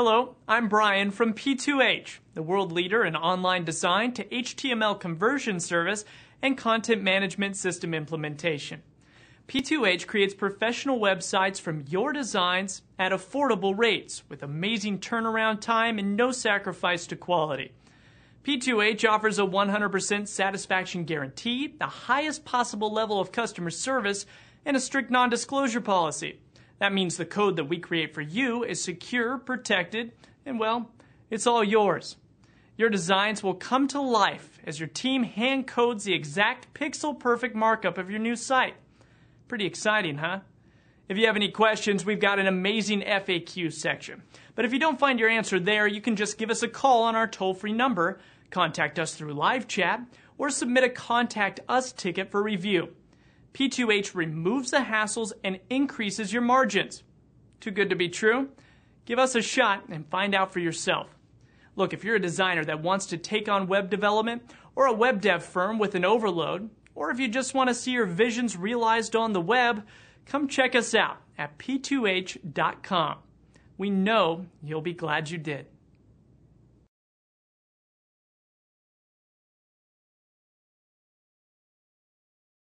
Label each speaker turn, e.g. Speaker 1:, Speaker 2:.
Speaker 1: Hello, I'm Brian from P2H, the world leader in online design to HTML conversion service and content management system implementation. P2H creates professional websites from your designs at affordable rates with amazing turnaround time and no sacrifice to quality. P2H offers a 100% satisfaction guarantee, the highest possible level of customer service, and a strict non disclosure policy. That means the code that we create for you is secure, protected, and well, it's all yours. Your designs will come to life as your team hand codes the exact pixel perfect markup of your new site. Pretty exciting, huh? If you have any questions, we've got an amazing FAQ section. But if you don't find your answer there, you can just give us a call on our toll free number, contact us through live chat, or submit a Contact Us ticket for review. P2H removes the hassles and increases your margins. Too good to be true? Give us a shot and find out for yourself. Look, if you're a designer that wants to take on web development, or a web dev firm with an overload, or if you just want to see your visions realized on the web, come check us out at p2h.com. We know you'll be glad you did.